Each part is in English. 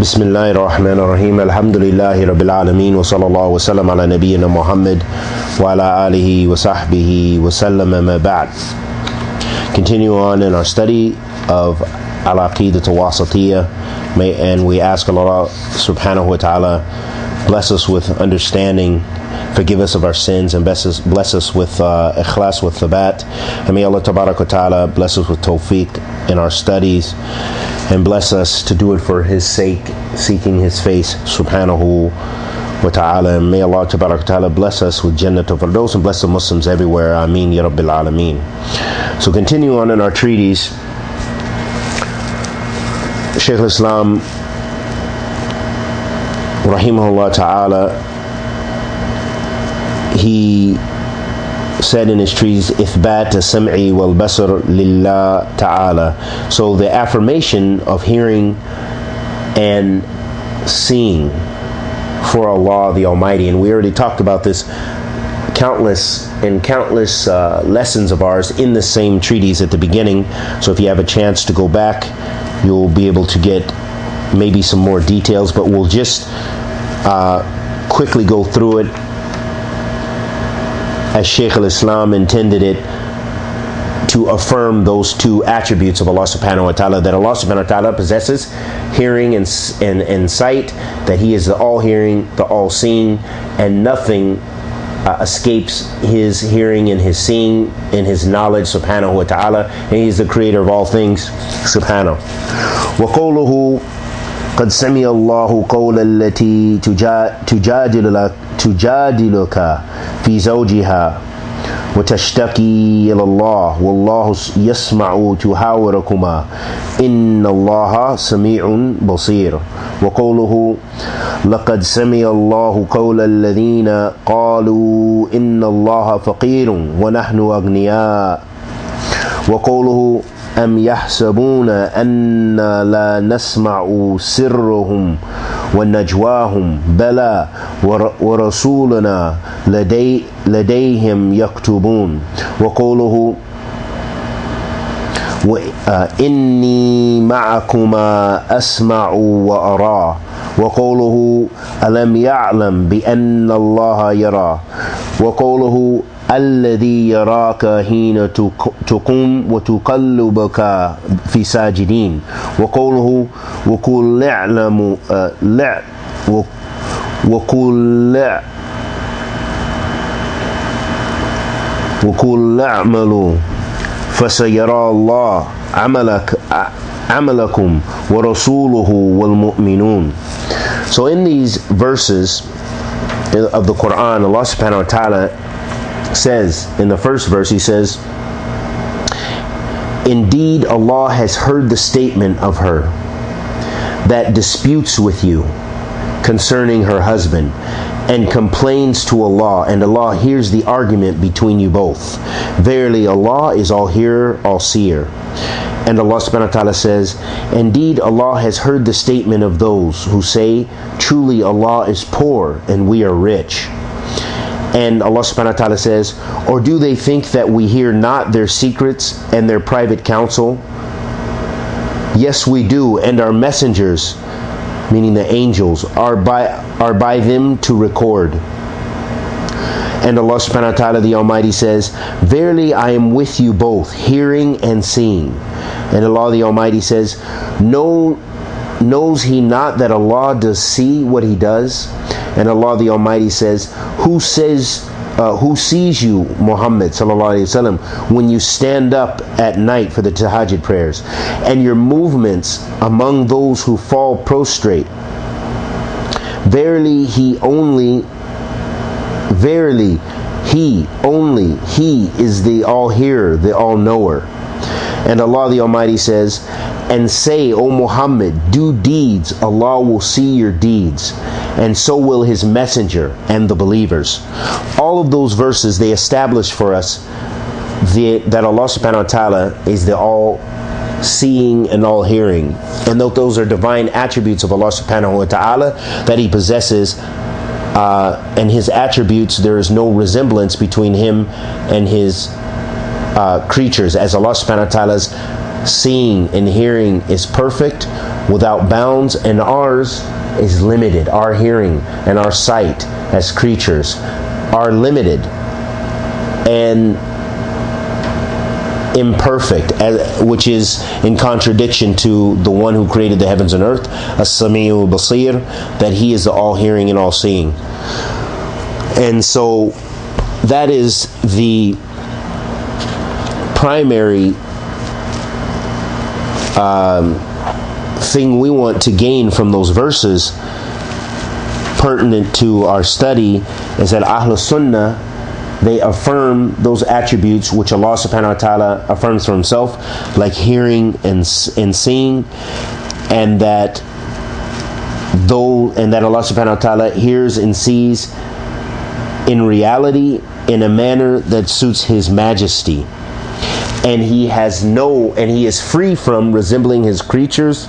بسم الله الرحمن الرحيم الحمد لله رب العالمين وصلى الله وسلم على نبينا محمد وعلى آله وصحبه وسلم ما بعد Continue on in our study of Al-Aqidah Wasatiyah and we ask Allah subhanahu wa ta'ala bless us with understanding forgive us of our sins and bless us, bless us with uh, ikhlas, with thabat. And may Allah ta'ala bless us with tawfiq in our studies and bless us to do it for His sake, seeking His face, subhanahu wa ta'ala. And may Allah ta'ala bless us with Jannah of those and bless the Muslims everywhere. Ameen, Ya Rabbil Alameen. So continue on in our treaties. Shaykh al-Islam, rahimahullah ta'ala, he said in his treatise, إثبات السمع والبصر لله ta'ala. So the affirmation of hearing and seeing for Allah the Almighty, and we already talked about this countless and countless uh, lessons of ours in the same treatise at the beginning. So if you have a chance to go back, you'll be able to get maybe some more details, but we'll just uh, quickly go through it as Shaykh al-Islam intended it to affirm those two attributes of Allah subhanahu wa ta'ala that Allah subhanahu wa ta'ala possesses hearing and, and, and sight that he is the all hearing the all seeing and nothing uh, escapes his hearing and his seeing and his knowledge subhanahu wa ta'ala. And he is the creator of all things subhanahu. Wa qawluhu قد سمع الله قول التي تجادل تجادلك في زوجها وتشتكي إلى الله والله يسمع تحاوركما إن الله سميع بصير. وقوله لقد سمع الله قول الذين قالوا إن الله فقير ونحن أغنياء. وقوله أم يحسبون أنا لا نسمع سرهم ونجواهم؟ بلى ورسولنا لدي لديهم يكتبون. وقوله إني معكما أسمع وأرى. وقوله ألم يعلم بأن الله يرى. وقوله الذي يراك حين تقوم وتقلبك في ساجدين. وقوله وقل اعلم لع وقل وقل اعملوا فسيرى الله عملك عملكم ورسوله والمؤمنون. So in these verses of the Quran, Allah subhanahu wa ta'ala says in the first verse, He says, Indeed, Allah has heard the statement of her that disputes with you concerning her husband and complains to Allah, and Allah hears the argument between you both. Verily, Allah is all hearer, all seer. And Allah subhanahu wa ta'ala says, Indeed, Allah has heard the statement of those who say, Truly, Allah is poor and we are rich. And Allah subhanahu wa ta'ala says, Or do they think that we hear not their secrets and their private counsel? Yes, we do, and our messengers, meaning the angels, are by, are by them to record. And Allah subhanahu wa ta'ala the Almighty says, Verily I am with you both, hearing and seeing. And Allah the Almighty says, Know, Knows he not that Allah does see what he does? And Allah the Almighty says, Who says uh, who sees you, Muhammad وسلم, when you stand up at night for the tahajjud prayers, and your movements among those who fall prostrate. Verily, He only, verily, He only, He is the all hearer, the all knower. And Allah the Almighty says, and say, O Muhammad, do deeds, Allah will see your deeds, and so will His messenger and the believers. All of those verses, they establish for us the, that Allah subhanahu wa ta'ala is the all seeing and all hearing. And that those are divine attributes of Allah subhanahu wa ta'ala that He possesses. Uh, and His attributes, there is no resemblance between Him and His uh, creatures, as Allah subhanahu wa ta'ala's seeing and hearing is perfect, without bounds, and ours is limited. Our hearing and our sight as creatures are limited and imperfect, which is in contradiction to the one who created the heavens and earth, as-sami'u basir, that he is the all-hearing and all-seeing. And so that is the primary um, thing we want to gain from those verses pertinent to our study is that Ahl Sunnah they affirm those attributes which Allah subhanahu wa ta'ala affirms for himself, like hearing and, and seeing, and that though and that Allah subhanahu wa ta'ala hears and sees in reality in a manner that suits his majesty and he has no and he is free from resembling his creatures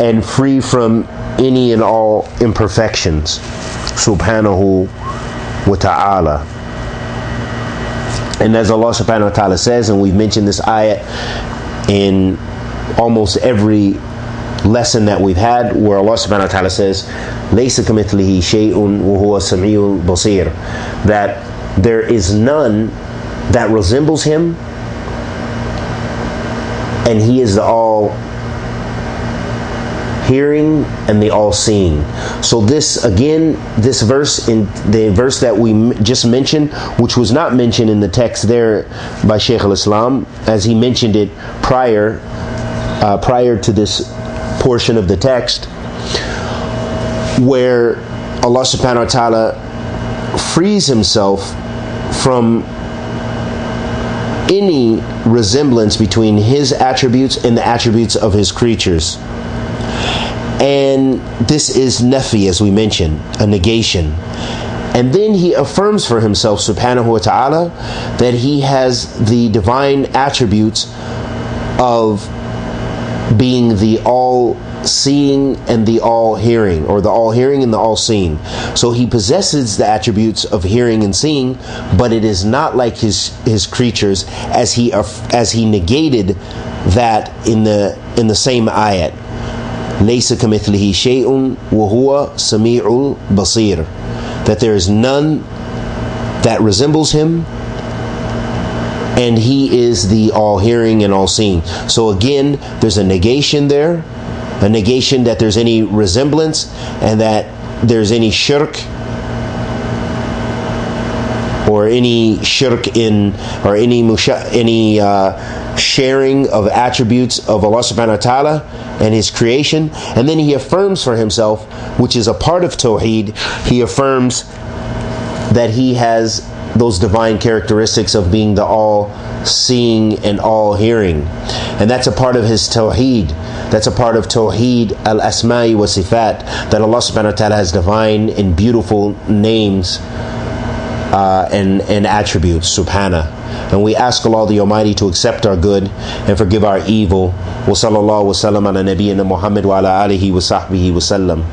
and free from any and all imperfections. Subhanahu wa ta'ala. And as Allah subhanahu wa ta'ala says and we've mentioned this ayat in almost every lesson that we've had where Allah subhanahu wa ta'ala says basir. That there is none that resembles him and He is the all hearing and the all seeing. So, this again, this verse in the verse that we just mentioned, which was not mentioned in the text there by Shaykh al Islam, as he mentioned it prior, uh, prior to this portion of the text, where Allah subhanahu wa ta'ala frees himself from any resemblance between his attributes and the attributes of his creatures. And this is nafi, as we mentioned, a negation. And then he affirms for himself, subhanahu wa ta'ala, that he has the divine attributes of being the all seeing and the all hearing, or the all hearing and the all seeing. So he possesses the attributes of hearing and seeing, but it is not like his his creatures, as he as he negated that in the in the same ayat. ليس كمثله شيء وهو سميع بصير that there is none that resembles him and he is the all hearing and all seeing so again there's a negation there a negation that there's any resemblance and that there's any shirk or any shirk in or any musha, any uh, sharing of attributes of Allah subhanahu wa ta'ala and his creation. And then he affirms for himself which is a part of tawheed he affirms that he has those divine characteristics of being the all seeing and all hearing and that's a part of his tawheed that's a part of tawheed al asma'i wa sifat that Allah subhanahu wa ta'ala has divine and beautiful names uh, and, and attributes, subhana. And we ask Allah the Almighty to accept our good and forgive our evil. Wa sallallahu wa sallam ala Muhammad wa ala alihi wa sahbihi wa sallam.